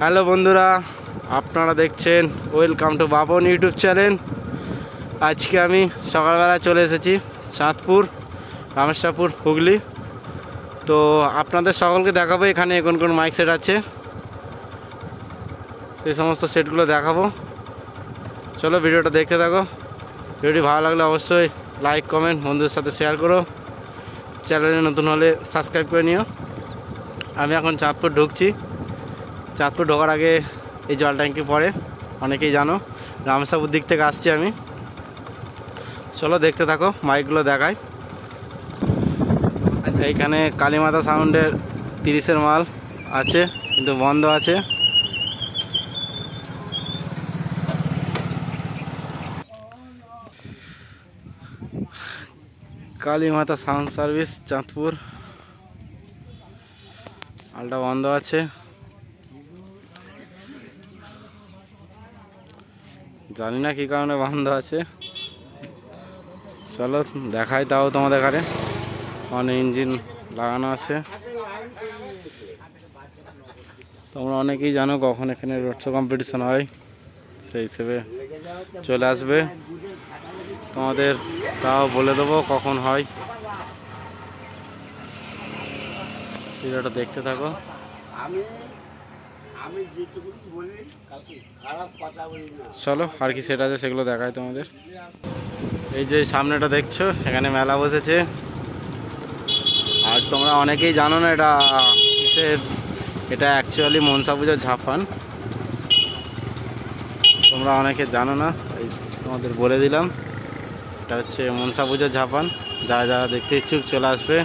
Hello বন্ধুরা, আপনারা দেখছেন welcome to Bapan YouTube channel. আজকে আমি সকালবেলা চলে এসেছি চাঁদপুর রামেশ্বরপুর, হুগলি। তো আপনাদের সকলকে দেখাবো এখানে কোন কোন মাইক সেট আছে। সেই সমস্ত সেটগুলো দেখাবো। চলো ভিডিওটা দেখতে থাকো। ভিডিওটি ভালো লাগলে অবশ্যই লাইক কমেন্ট বন্ধুদের সাথে শেয়ার করো। চ্যানেলে নতুন হলে সাবস্ক্রাইব করে নিও। আমি এখন চাঁদপুর ঢুকছি। চাঁদপুর ঢোকার আগে এই জল ট্যাঙ্কি পড়ে, অনেকেই জানো। রামসাপুর দিক থেকে আসছি আমি। চলো দেখতে থাকো, মাইকগুলো দেখাই। এইখানে কালীমাতা সাউন্ডের তিরিশের মাল আছে, কিন্তু বন্ধ আছে। Kalimata sound service, Chandpur. আলটা বন্ধ আছে। জানি না কী কারণে বন্ধ আছে। চলো, দেখাই তাও তোমাদের এখানে অনেক ইঞ্জিন লাগানো আছে। তোমরা অনেকেই জানো কখন এখানে রোড শো কম্পিটিশন হয়। সেই হিসেবে চলে আসবে। তোমাদের তাও বলে দেবো কখন হয়। ভিডিওটা দেখতে থাকো। আমি আমি যেটুকু বলি খারাপ কথা বলি না। চলো আর কি সেট আছে সেগুলো দেখাই তোমাদের। এই যে সামনেটা দেখছ এখানে মেলা বসেছে। আর তোমরা অনেকেই জানো না এটা কিসের? এটা অ্যাকচুয়ালি মনসা পুজোর ঝাপান। তোমরা অনেকে জানো না এই তোমাদের বলে দিলাম। এটা হচ্ছে মনসা পুজোর ঝাপান। যারা যারা দেখতে ইচ্ছুক চলে আসবে।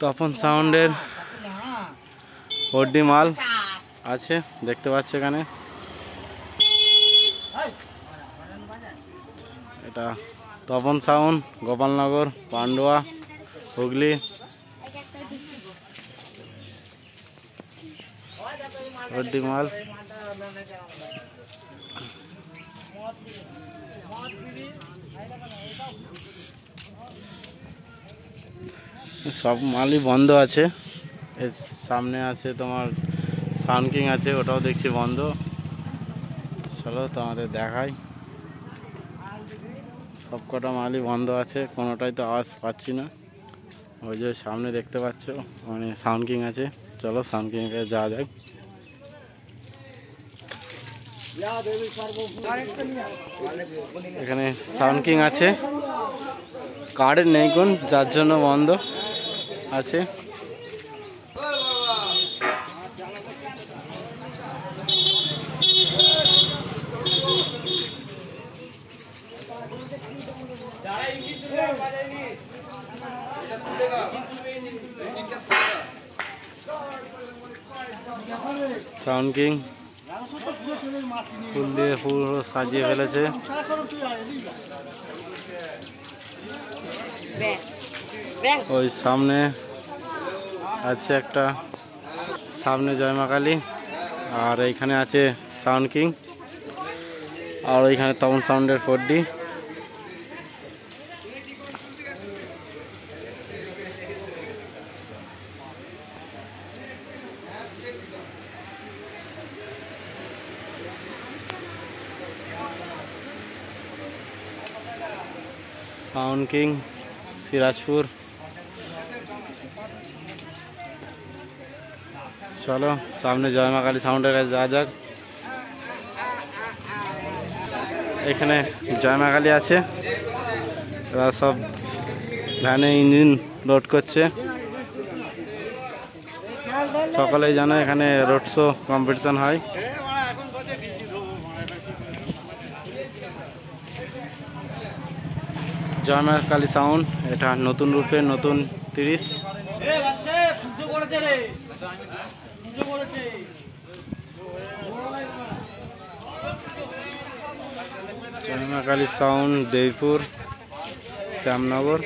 তপন সাউন্ডের হড্ডি মাল আছে, দেখতে পাচ্ছ এখানে। এটা তপন সাউন্ড, গোপালনগর, পান্ডুয়া, হুগলি। হড্ডি মাল। সব মালই বন্ধ আছে। এর সামনে আছে তোমার সাউন্ড কিং আছে, ওটাও দেখছি বন্ধ। চলো তোমাদের দেখাই। সব কটা মালই বন্ধ আছে, কোনোটাই তো আওয়াজ পাচ্ছি না। ওই যে সামনে দেখতে পাচ্ছ মানে সাউন্ড কিং আছে। চলো সাউন্ড কিংয়ে যাওয়া যাক। এখানে সাউন্ড কিং আছে। কার্ড নেই কোন, যার জন্য বন্ধ। আছে। সাউন্ড কিং ফুল দিয়ে পুরো সাজিয়ে ফেলেছে। ওই সামনে আছে একটা, সামনে জয়মা কালী আর এইখানে আছে সাউন্ড কিং, আর ওইখানে তমন সাউন্ডের four D sound king, Sirajpur. চলো, সামনে জয়মা কালী সাউন্ডের কাছে যাওয়া যাক। এখানে জয়মা কালী আছে। এরা সব ভ্যানে ইঞ্জিন লোড করছে। সকালেই জানো এখানে রোড শো কম্পিটিশন হয়। জয়মা কালী সাউন্ড এটা নতুন রূপে নতুন তিরিশ। জয়মা কালী সাউন্ড দেবপুর শ্যামনগর।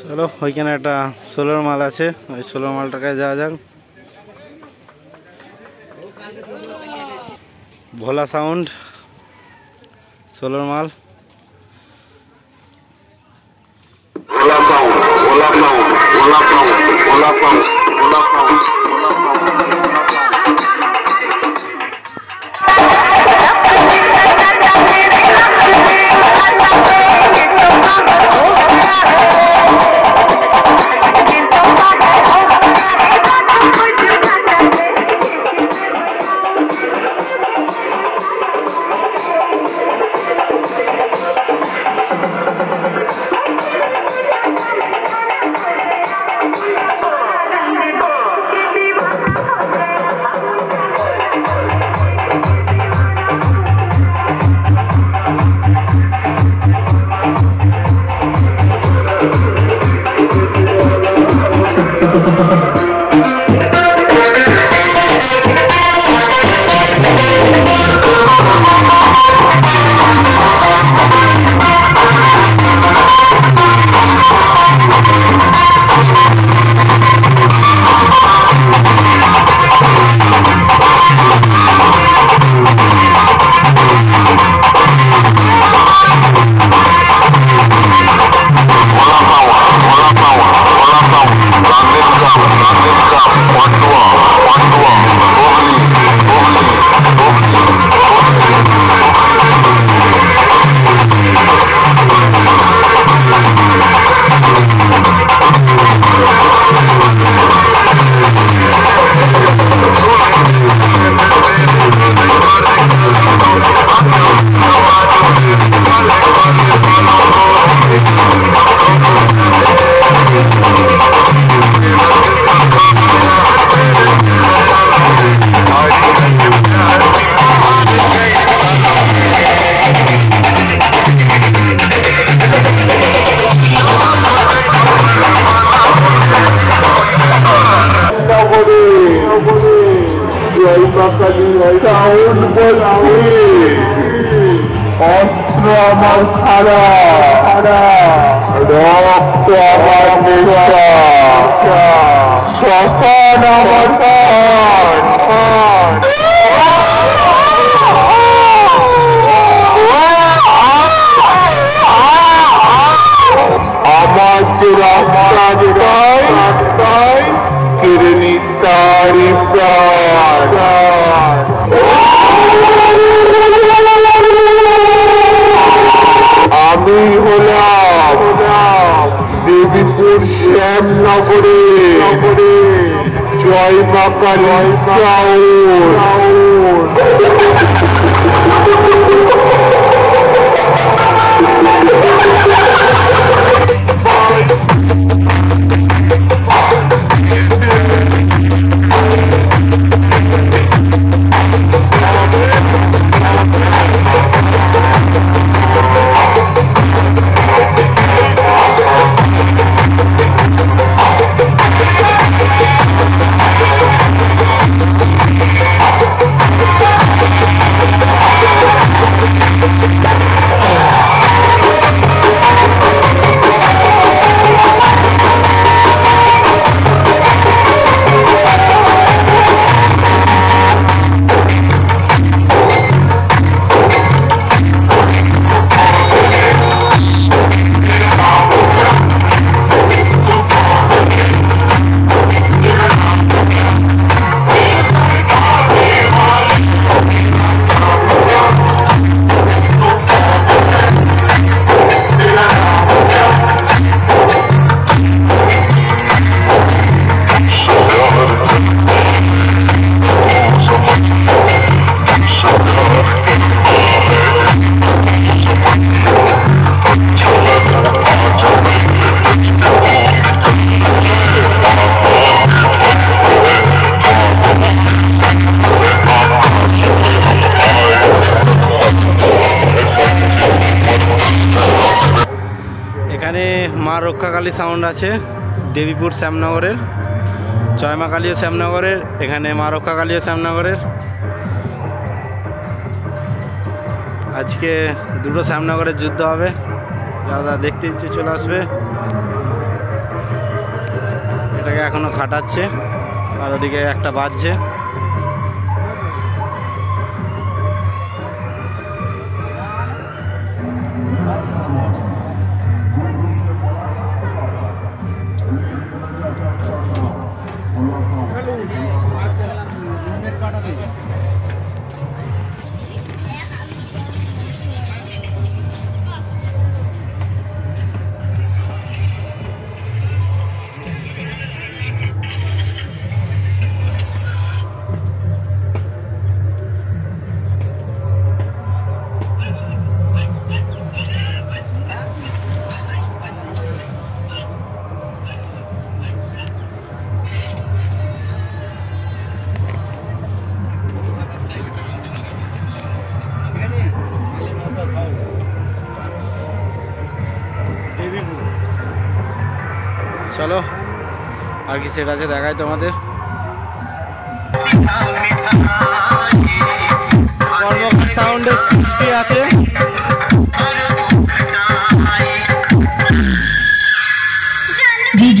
চলো, ওইখানে একটা সোলার মাল আছে, ওই সোলার মালটাকে যাওয়া যাক। ভোলা সাউন্ড সোলার মাল। ọlápàwọn ọlápàwọn ọlápàwọn ọlápàwọn. অস্ত্র আমার খাড়া রক্ত আমার নেশা শ্মশান আমার শ্যামনগরে নগরে জয় মা কালী। চাউল রক্ষাকালী সাউন্ড আছে, দেবীপুর শ্যামনগরের জয়মা কালীও শ্যামনগরের, এখানে মা রক্ষাকালীও শ্যামনগরের। আজকে দুটো শ্যামনগরের যুদ্ধ হবে যারা দেখতে ইচ্ছে চলে আসবে। এটাকে এখনও খাটাচ্ছে, আর ওদিকে একটা বাজছে। চলো আর কি সেট আছে দেখাই তোমাদের। সাউন্ডে আছে? DJ